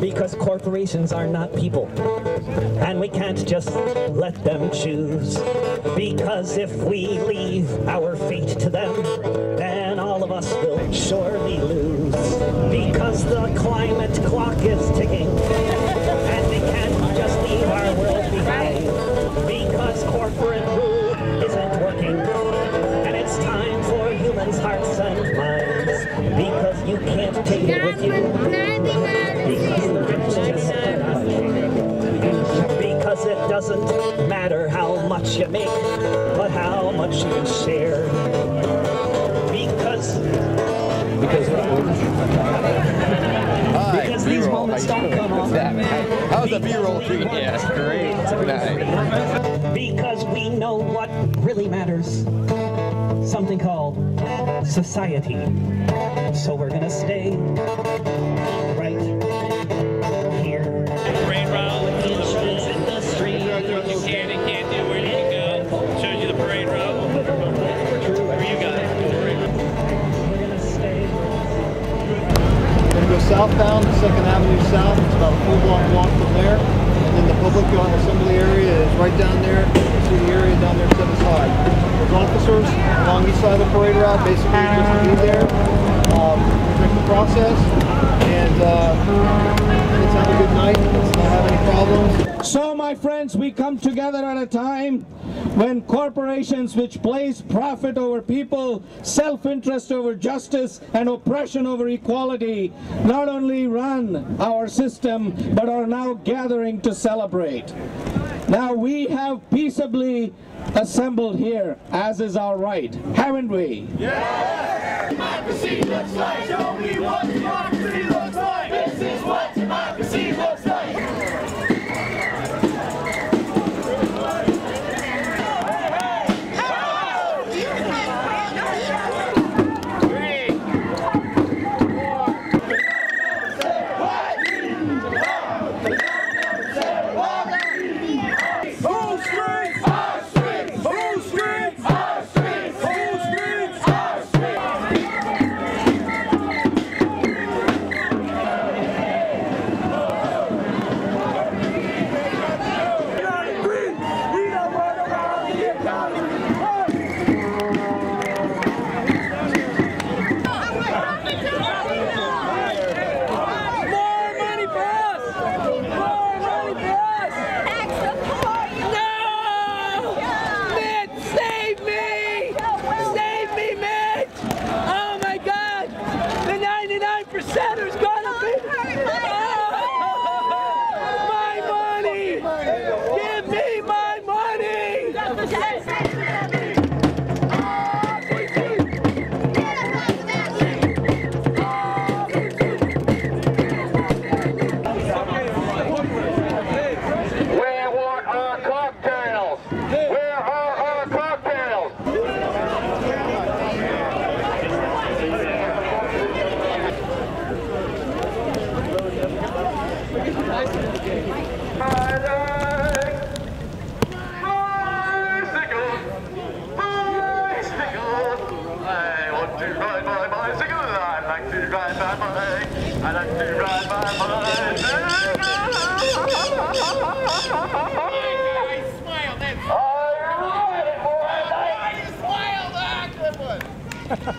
because corporations are not people. And we can't just let them choose. Because if we leave our fate to them, then all of us will surely lose. Because the climate clock is ticking. And we can't just leave our world behind. Because corporate rule isn't working. And it's time for humans' hearts and minds. Because you can't take it with you. Doesn't matter how much you make, but how much you share. Because Hi, Because these moments don't come often. That, man. How's the B-roll treating you? That's great. Nice. because we know what really matters. Something called society. So we're gonna stay southbound, Second Avenue South, it's about a full block walk from there. And then the public assembly area is right down there. You see the area down there set aside. There's officers along each side of the parade route, basically just to be there, um, protect the process, and uh, let's have a good night. Let's not have any problems. So, my friends, we come together at a time when corporations which place profit over people, self-interest over justice, and oppression over equality not only run our system, but are now gathering to celebrate. Now, we have peaceably assembled here, as is our right, haven't we? democracy looks like. Me what democracy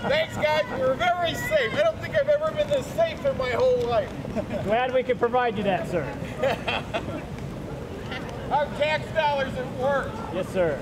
Thanks, guys. We're very safe. I don't think I've ever been this safe in my whole life. Glad we could provide you that, sir. Our tax dollars at work. Yes, sir.